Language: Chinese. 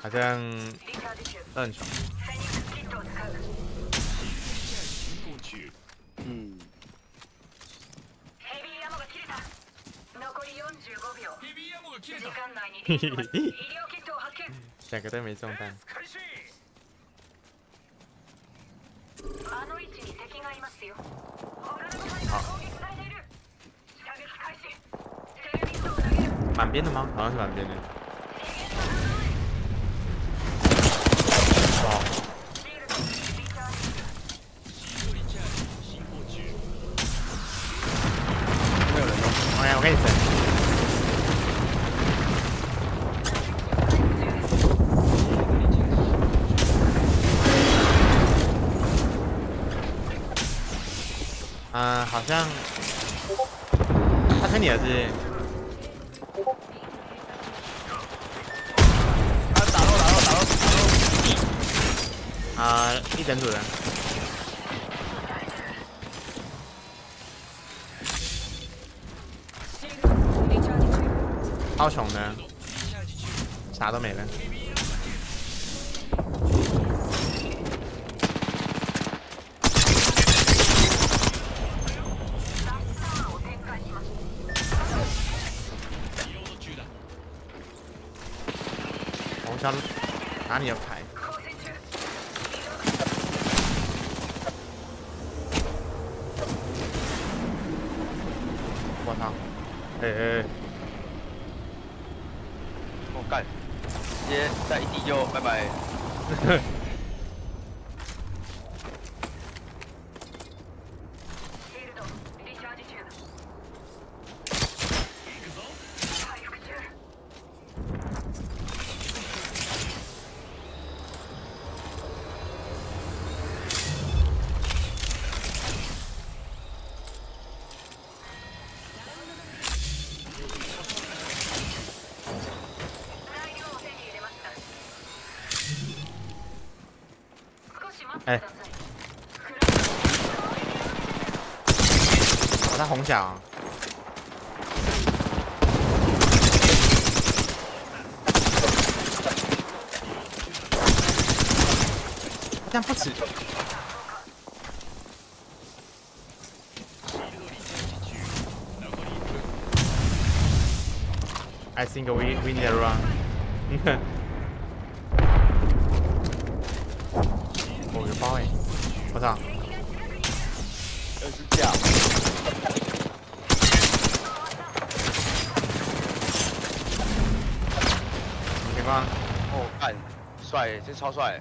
好像都很穷。嗯，两个都没中弹。好。满编的吗？好像是满编的。哦。没有人用。OK，我给你整。嗯，好像他是你儿子。啊，一整组人，超穷的，啥都没了。红烧哪里有牌？我操！哎哎！干！直接在一地就拜拜。哎，他红奖，这样不止。I think we win the run. 包哎！我操！这是这样。情况？哦，干，帅，这超帅。